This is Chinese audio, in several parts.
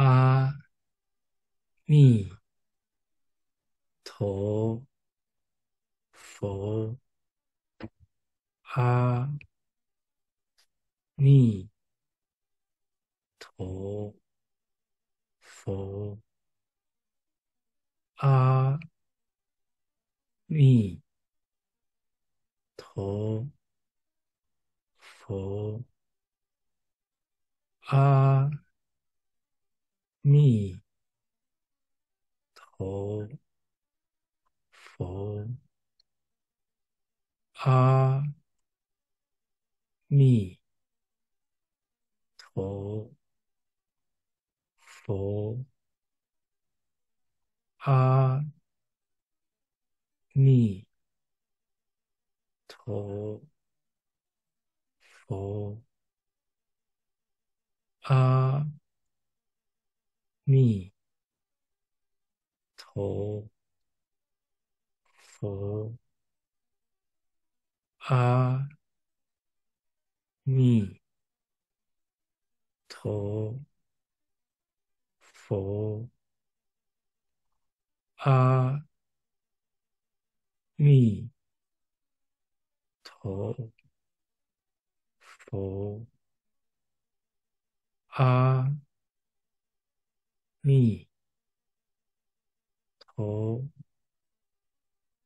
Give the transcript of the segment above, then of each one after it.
阿弥陀佛，阿弥陀佛，阿弥陀佛，阿密陀佛阿密陀佛阿密陀佛阿。弥陀佛阿弥陀佛阿弥陀佛阿陀佛阿。弥陀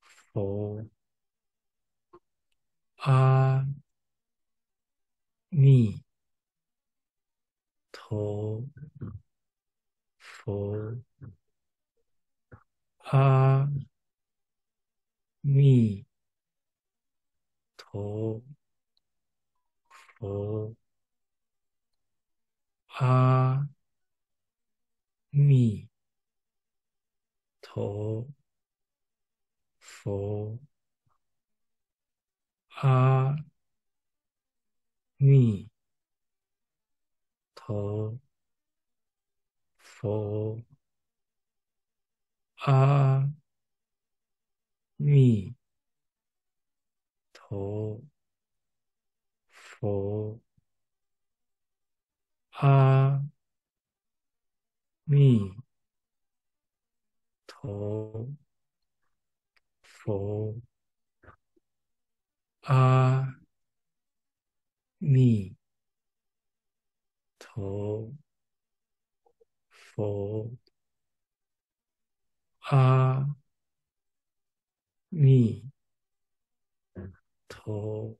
佛，阿弥陀佛，阿弥陀佛，阿弥陀佛，阿弥陀佛，阿弥陀佛，阿弥陀佛，阿弥陀佛，阿弥陀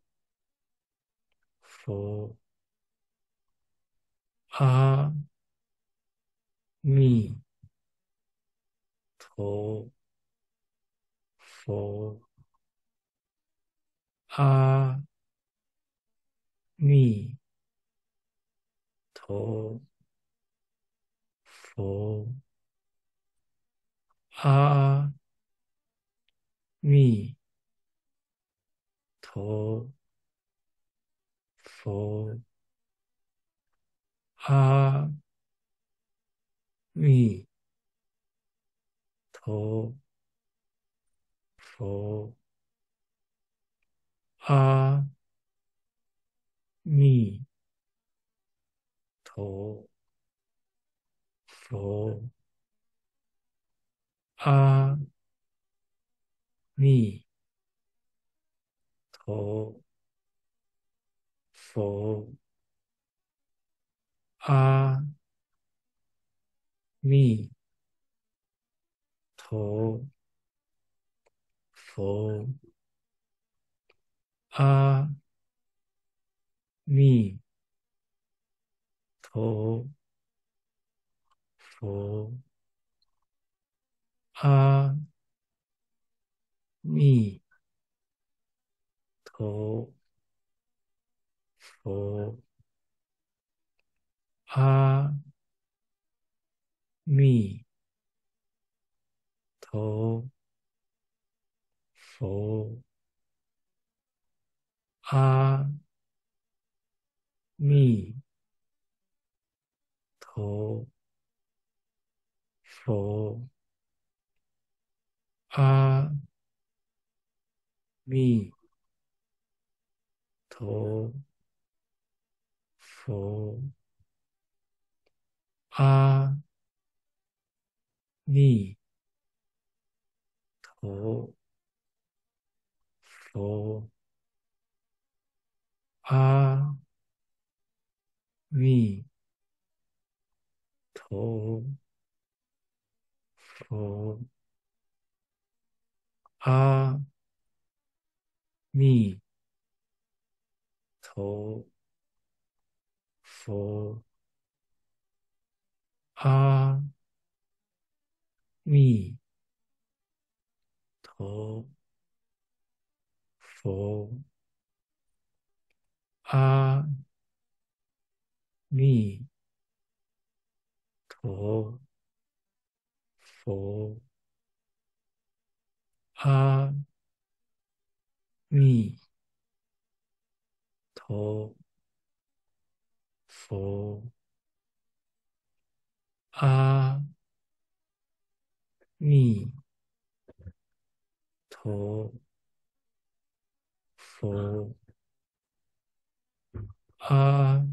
佛，阿弥陀佛，阿弥陀佛，阿弥陀佛，阿弥陀佛，阿弥陀佛，阿弥陀佛，阿弥陀佛，阿弥陀佛，阿弥陀佛，阿密陀佛。阿。密。陀。佛。阿。密。陀。佛。阿。弥陀佛，阿弥陀佛，阿弥陀佛，阿弥陀佛，阿弥陀佛，阿弥陀佛，阿弥陀佛，阿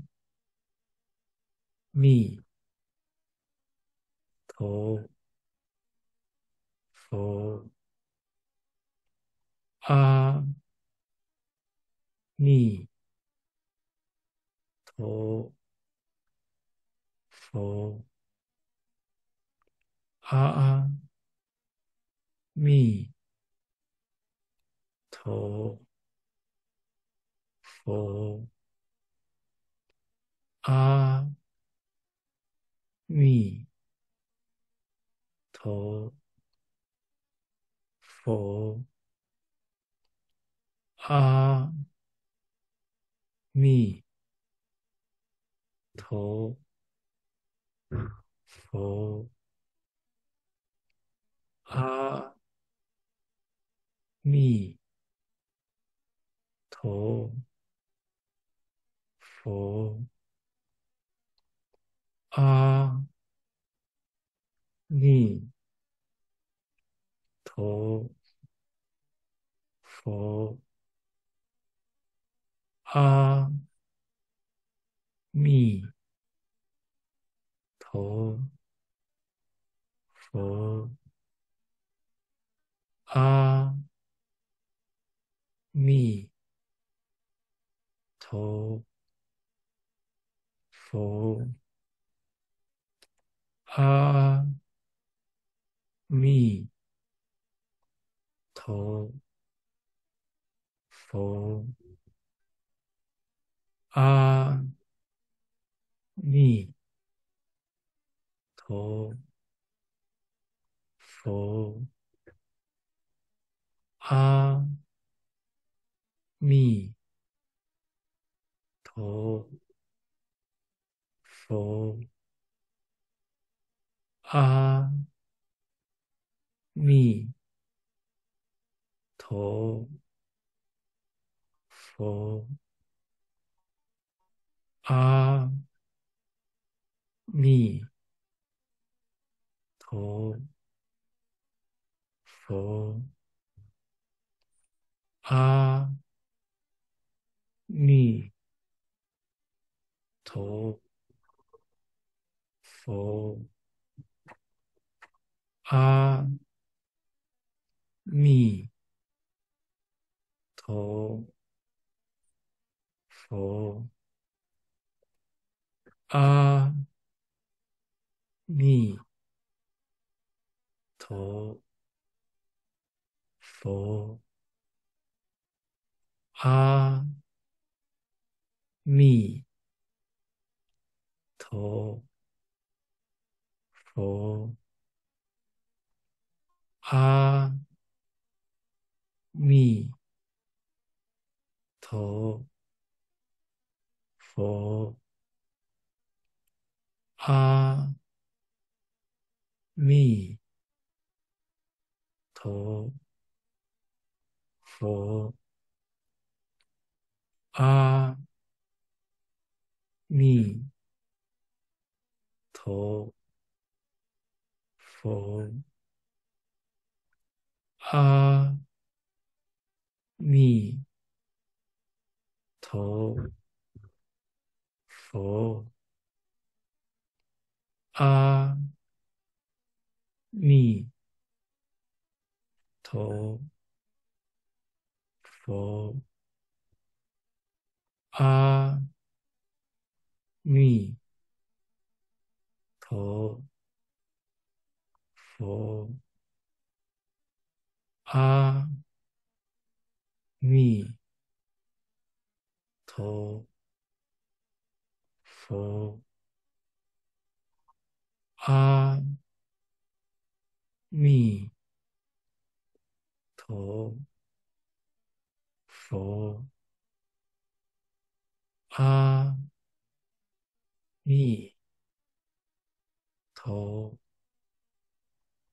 弥陀佛，阿弥陀佛，阿弥陀佛，阿弥陀佛，阿弥陀佛，阿弥陀佛，阿弥陀佛，阿弥陀佛，阿弥陀佛，阿弥陀佛，阿弥陀佛，阿弥陀佛，阿弥陀佛，阿弥陀佛，阿弥陀佛，阿弥陀佛，阿弥陀佛，阿弥陀佛，阿弥陀佛，阿弥陀佛，阿弥陀佛，阿弥陀佛，阿弥陀佛，阿弥陀佛，阿弥陀佛，阿弥陀佛，阿弥陀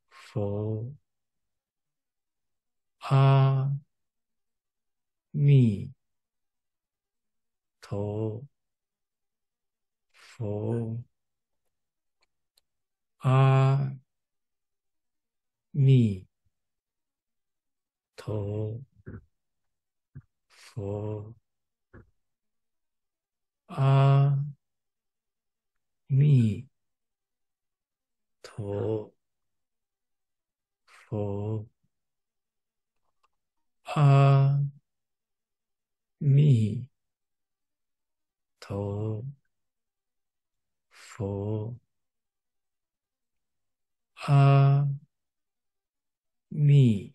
佛，阿弥陀佛，阿弥陀佛，阿弥陀佛，阿弥陀佛，阿弥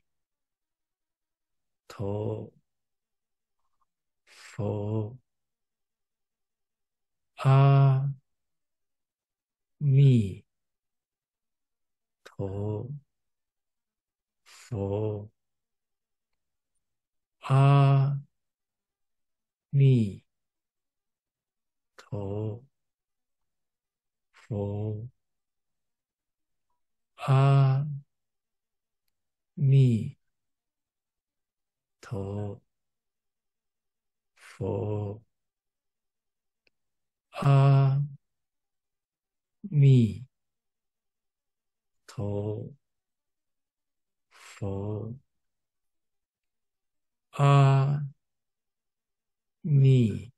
陀佛，阿弥陀佛，阿弥陀佛，阿弥陀佛，阿弥陀佛，阿弥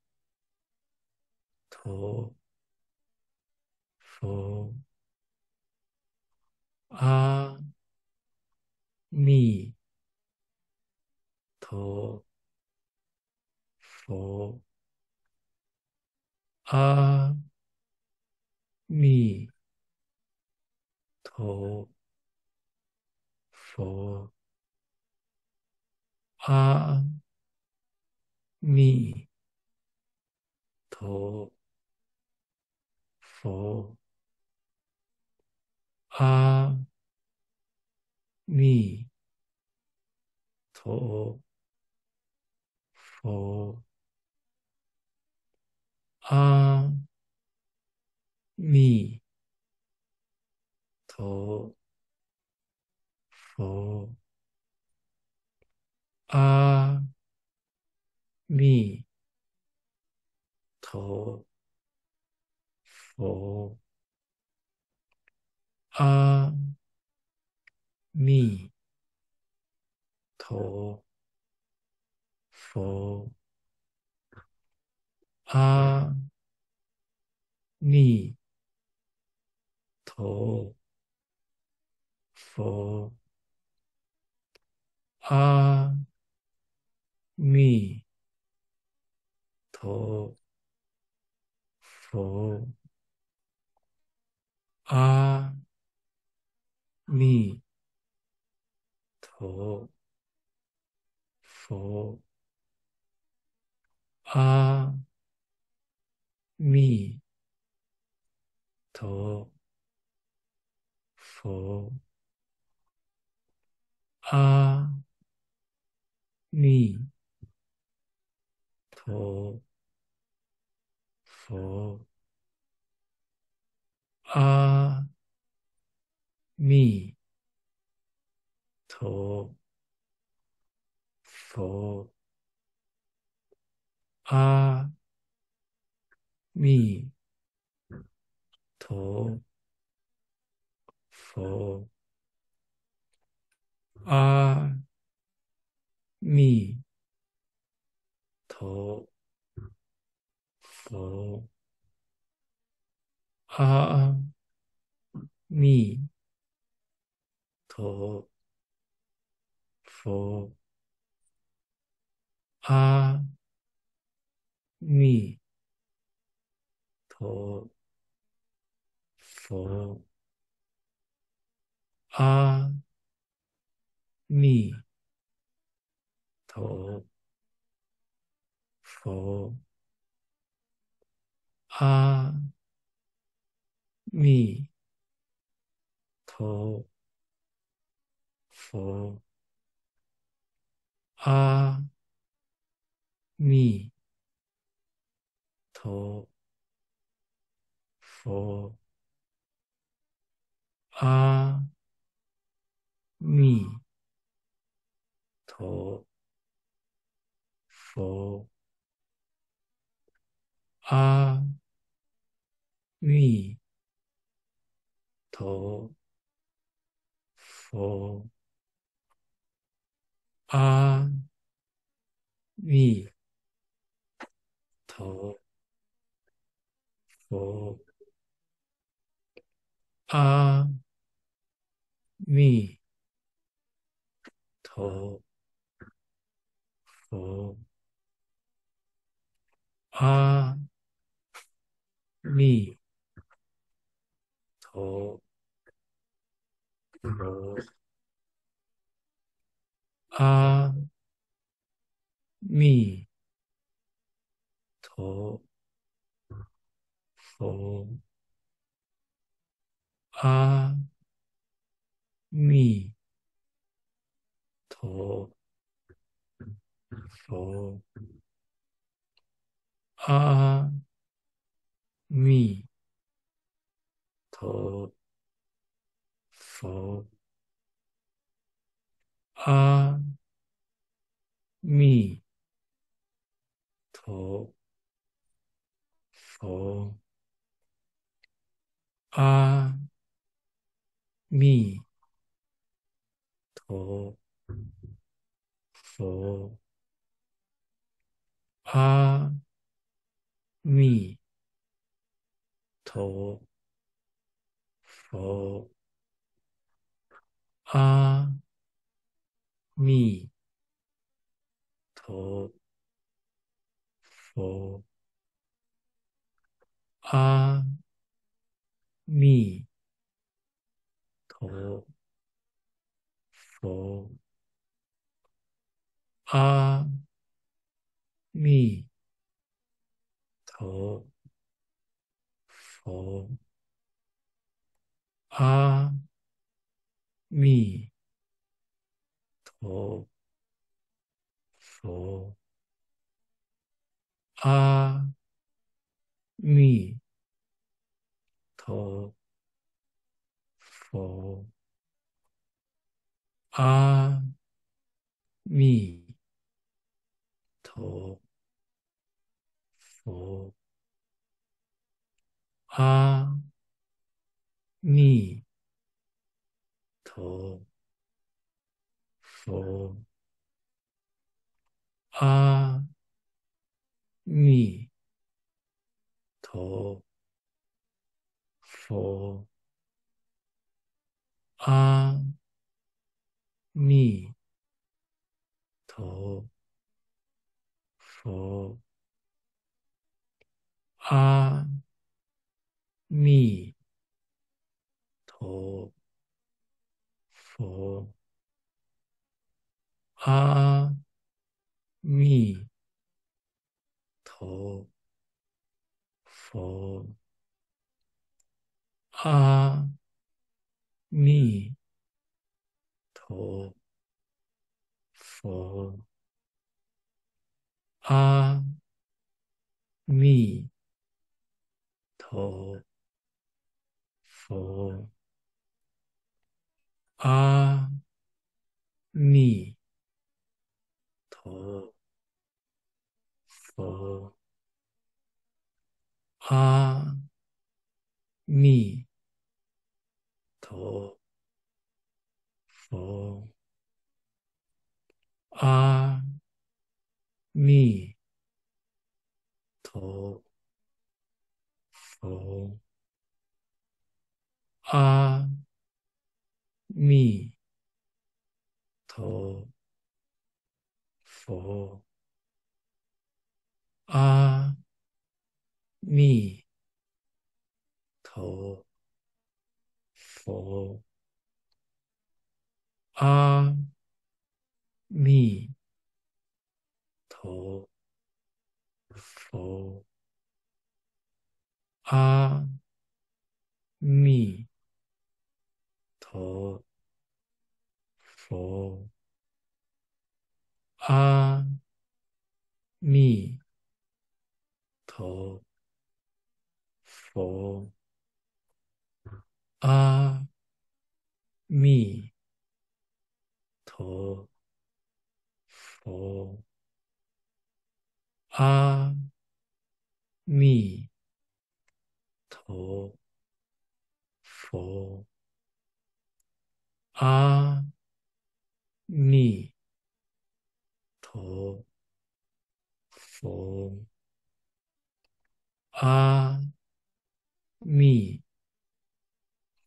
陀佛，阿弥陀佛，阿弥陀佛，阿弥陀佛，阿弥陀佛，阿弥陀佛，阿弥陀佛，阿弥陀佛，阿弥陀佛，阿弥陀佛，阿弥陀佛，阿弥陀佛，阿弥陀佛，阿弥陀佛，阿弥陀佛，阿弥陀佛，阿弥陀佛，阿弥陀佛，阿弥陀佛，阿弥陀佛，阿弥陀佛，阿弥陀佛，阿弥と、フあみと、フあみと、フあみと、あみと、と、あみと、と、あみと、佛，阿弥陀佛，阿弥陀佛，阿弥陀佛，阿弥陀佛，阿弥陀佛，阿弥陀佛，阿弥陀佛，阿弥陀佛，阿弥陀佛，阿弥と、ふ、あ、み、と、ふ、あ、み、と、ふ、あ、み、と、佛，阿弥陀佛，阿弥陀佛，阿弥陀佛，阿弥陀佛，阿弥陀佛，阿弥陀佛，阿弥陀佛，阿弥陀佛，阿弥陀佛，阿弥佛。佛，阿弥陀佛，阿弥陀佛，阿弥陀佛，阿弥陀佛，阿弥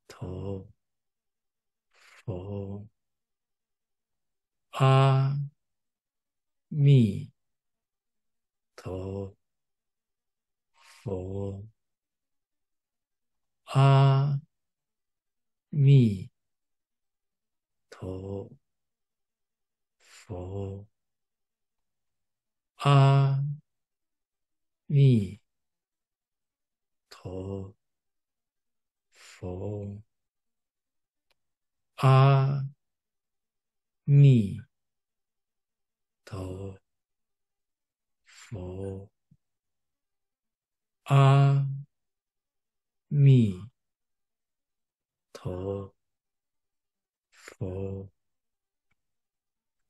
陀佛，阿弥陀佛，阿弥陀佛，阿弥陀佛，阿弥陀佛，阿弥陀佛，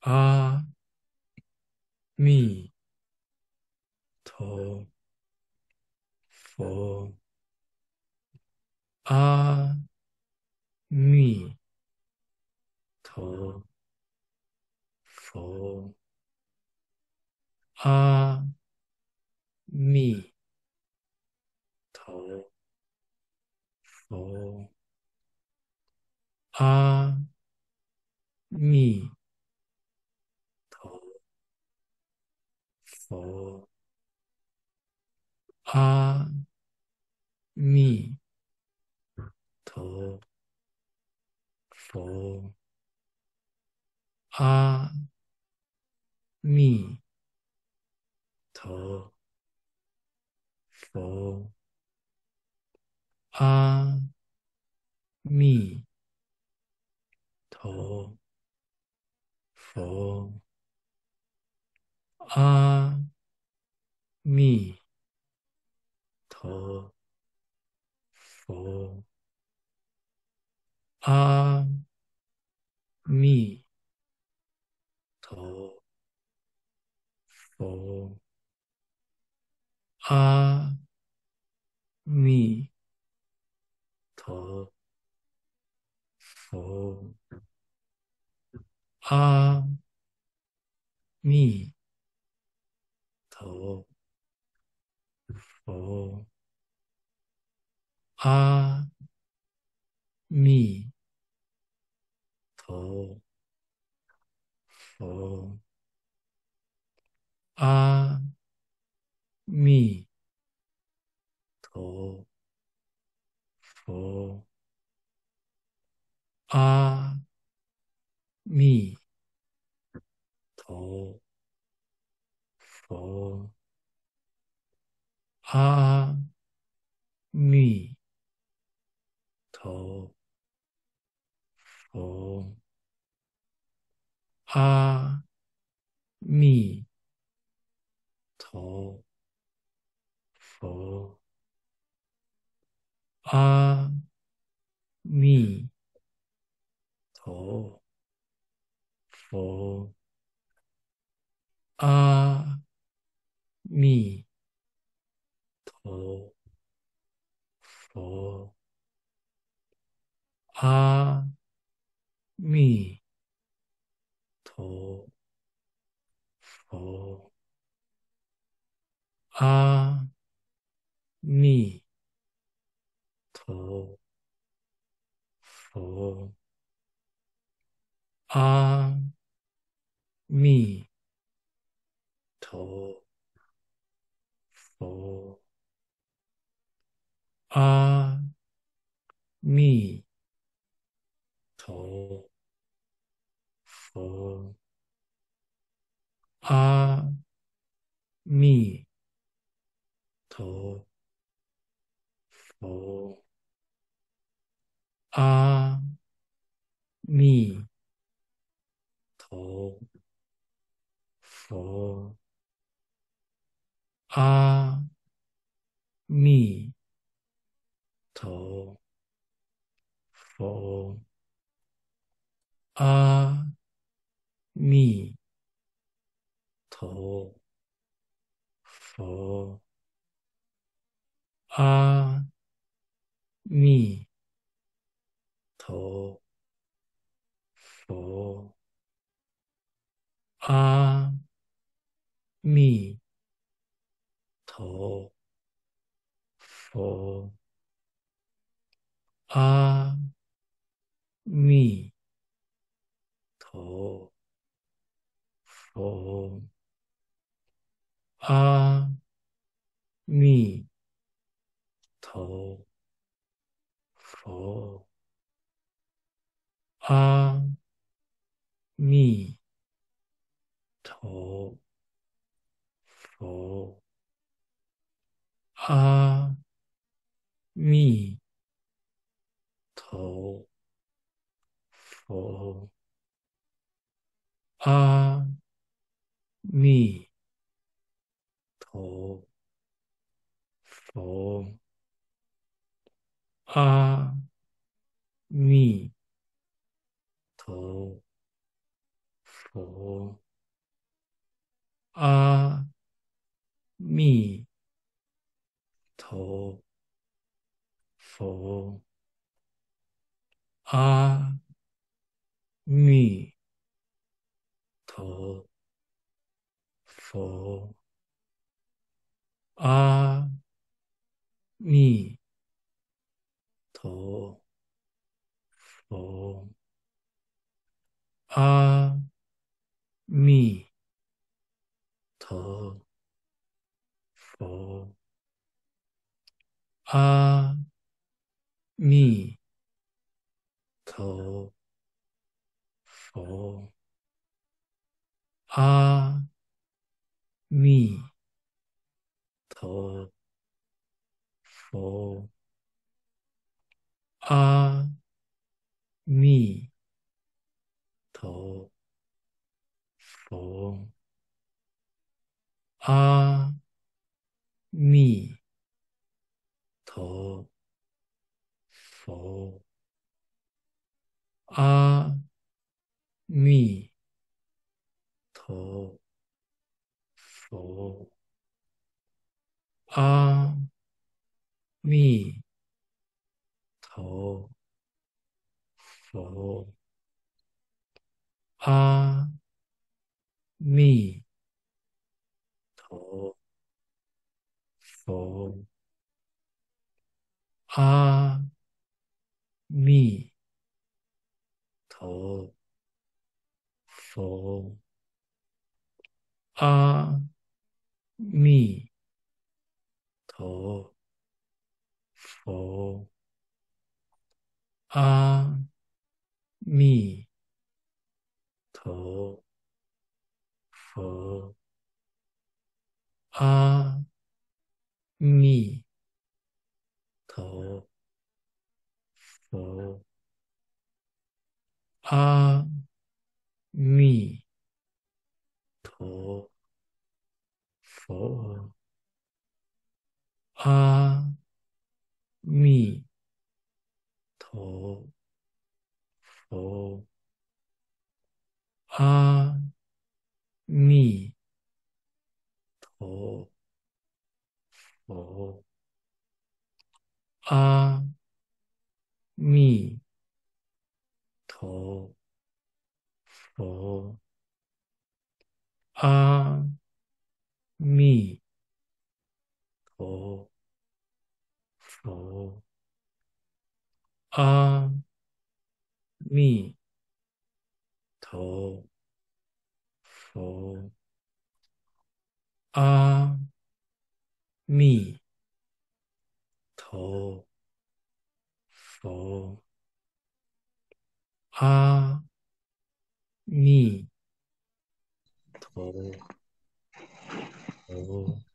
阿弥陀佛，阿弥陀佛，阿弥陀佛，阿弥陀佛，阿弥陀佛，阿弥陀佛，阿弥陀佛，阿弥陀佛，阿弥陀佛，阿弥陀佛，あ、み、と、ふ、あ、み、と、ふ、あ、み、と、ふ、あ、弥陀佛，阿弥陀佛，阿弥陀佛，阿弥陀フォあみとフォあみとフォあみとあ弥陀佛，阿弥陀佛，阿弥陀佛，阿弥陀佛，阿弥陀佛，阿弥陀佛，阿弥陀佛，阿弥陀佛，阿弥陀佛，阿弥陀佛，阿弥陀佛，阿弥陀佛，阿弥陀佛，阿弥陀佛，阿弥陀佛，阿弥陀佛，阿弥陀佛，阿 Uh, 佛，阿弥陀佛，阿弥陀佛，阿弥陀佛，阿弥陀佛，阿弥陀佛，阿弥陀佛，阿弥陀佛，阿弥陀佛，阿弥陀佛，阿弥陀佛，阿密，头，佛，阿，密，头，佛，阿，密，头，佛。